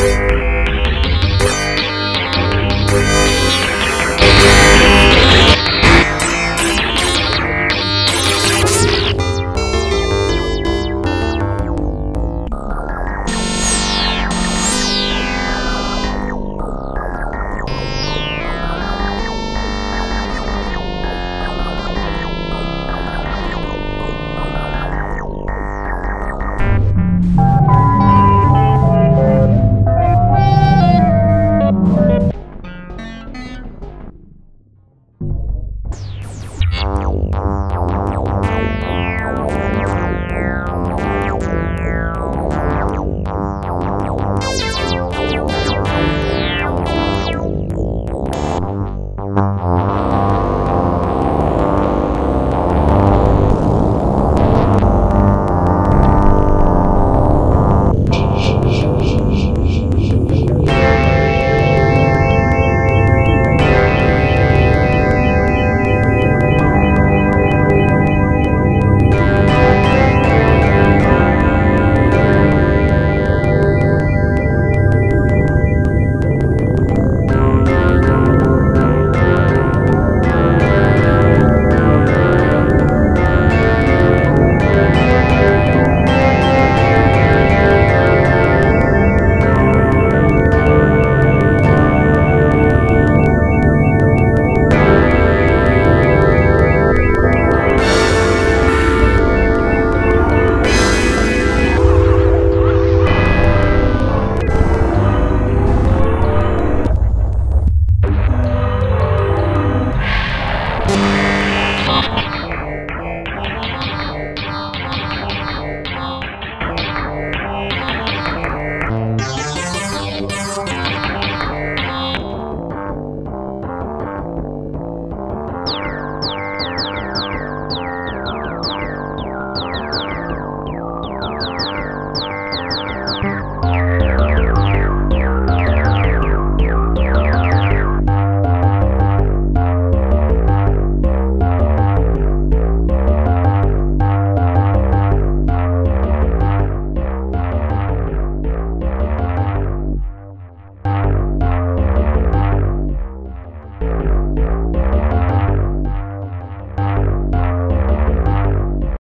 Música